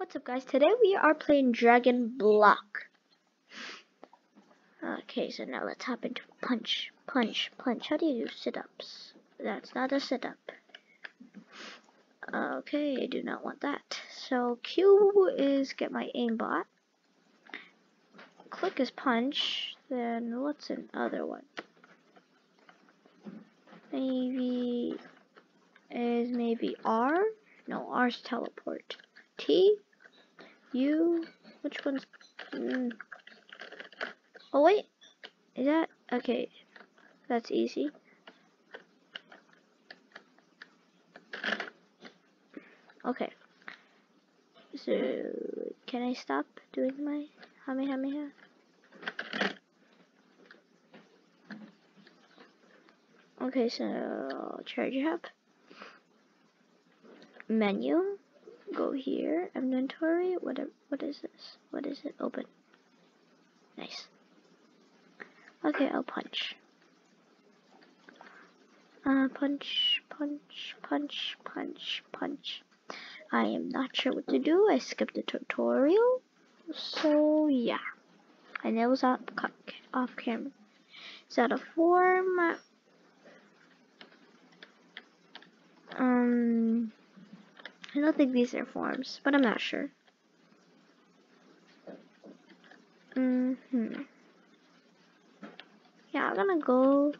What's up guys? Today we are playing Dragon Blox. Okay, so now let's hop into punch, punch, punch. How do you do sit-ups? That's not a sit-up. Okay, I do not want that. So Q is get my aimbot. Click is punch. Then what's another one? Maybe is maybe R? No, R's teleport. T you, which one's, mm. oh wait, is that, okay, that's easy. Okay, so, can I stop doing my Kamehameha? Okay, so, charge up, menu, go here, inventory, what, what is this? What is it? Open. Nice. Okay, I'll punch. Uh, punch, punch, punch, punch, punch. I am not sure what to do. I skipped the tutorial. So, yeah. I know it's off, off camera. Is that a form? Um, I don't think these are forms, but I'm not sure. Mm hmm Yeah, I'm gonna go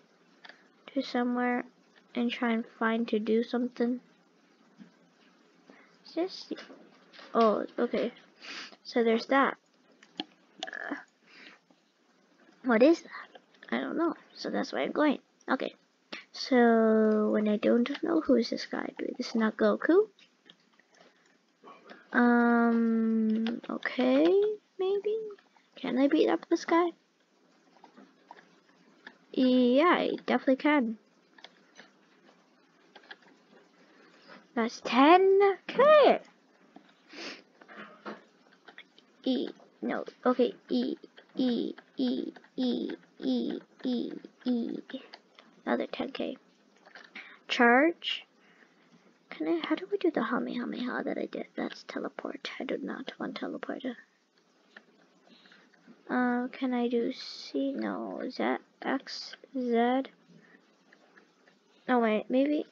to somewhere and try and find to do something. Just oh, okay. So there's that. Uh, what is that? I don't know. So that's why I'm going. Okay. So when I don't know who is this guy, this is not Goku. Um, okay, maybe? Can I beat up this guy? Yeah, I definitely can. That's 10k. E, no, okay, E, E, E, E, E, E, E. Another 10k. Charge. Can I, how do we do the Kamehameha that I did? That's teleport. I do not want teleporter. Uh, can I do C? No, Z, X, Z. No, wait, maybe.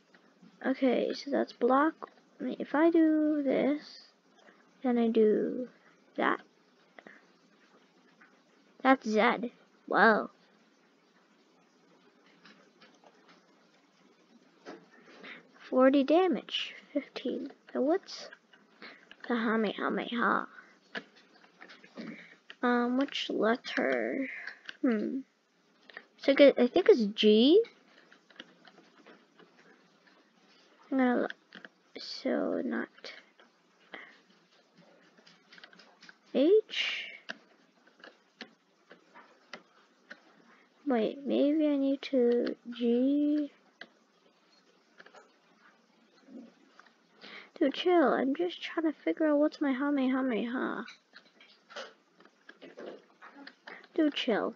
Okay, so that's block. If I do this, then I do that. That's Z. Wow. 40 damage. 15. So what's the Kamehameha? Um, which letter? Hmm. So good. I think it's G. I'm gonna look. So not H. Wait, maybe I need to G. Dude, chill. I'm just trying to figure out what's my Kamehameha. Dude, chill.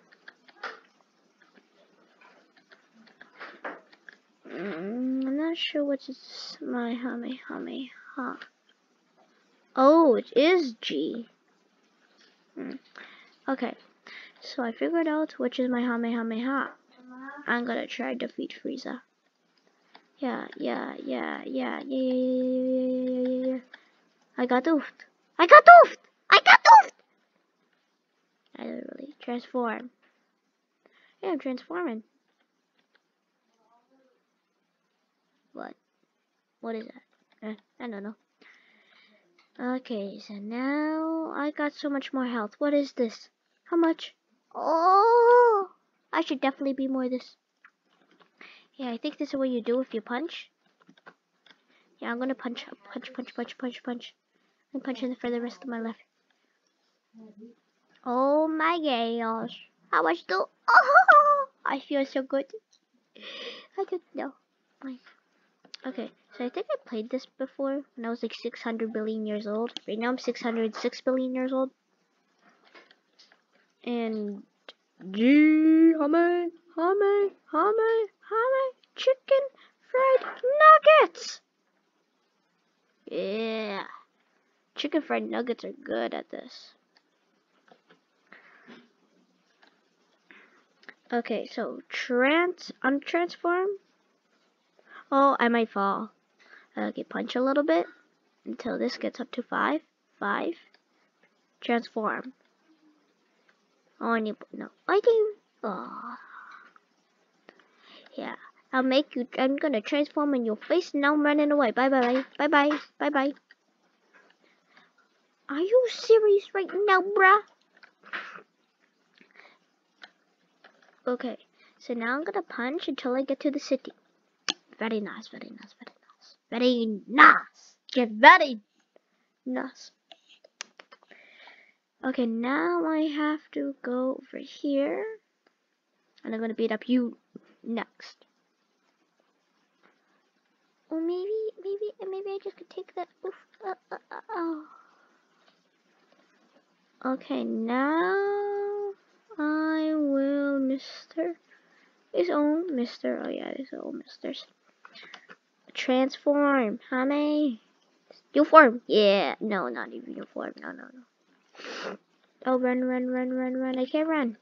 Mm, I'm not sure what's my Kamehameha. Oh, it is G. Hmm. Okay, so I figured out which is my Kamehameha. I'm gonna try to defeat Frieza. Yeah, yeah, yeah, yeah, yeah, yeah, yeah, yeah, yeah, yeah. I got oofed. I got oofed! I got oofed! I literally transform. Yeah, I'm transforming. What? What is that? Eh, I don't know. Okay, so now I got so much more health. What is this? How much? Oh! I should definitely be more this. Yeah, I think this is what you do if you punch. Yeah, I'm gonna punch, punch, punch, punch, punch, punch. And punch in for the rest of my life. Oh my gosh. How much do? Oh, I feel so good. I don't know. Okay, so I think I played this before when I was like 600 billion years old. Right now I'm 606 billion years old. And G, how many, how many, how many, many chicken fried nuggets? Yeah. chicken fried nuggets are good at this. Okay, so trans untransform. Oh, I might fall. Okay, punch a little bit until this gets up to five. Five. Transform. Oh, I need no. I do. Oh. Yeah. I'll make you. I'm gonna transform in your face. Now I'm running away. Bye bye. Bye bye. Bye bye. Are you serious right now, bruh? Okay. So now I'm gonna punch until I get to the city. Very nice. Very nice. Very nice. Very nice. Get very nice. Okay, now I have to go over here. And I'm gonna beat up you next. Or maybe, maybe, maybe I just could take that. Oof, uh, uh, uh, oh. Okay, now I will, Mister. His own Mister. Oh yeah, his own Misters. Transform, honey. You form. Yeah. No, not even uniform. No, no, no. Oh, run, run, run, run, run. I can't run.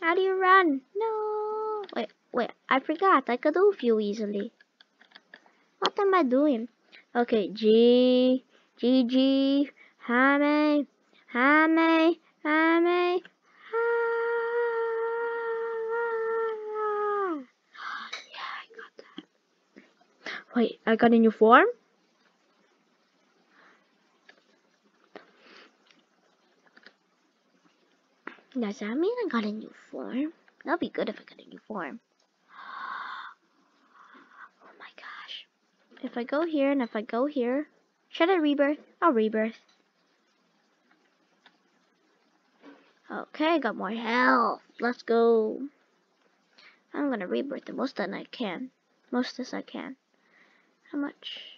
How do you run? No. Wait, wait. I forgot. I could move you easily. What am I doing? Okay, G, G, G, Hame, Hame, Hame, Yeah, I got that. Wait, I got a new form? Does that mean I got a new form? That'd be good if I got a new form. Oh my gosh. If I go here and if I go here, should I rebirth? I'll rebirth. Okay, got more health. Let's go. I'm gonna rebirth the most that I can. Most as I can. How much?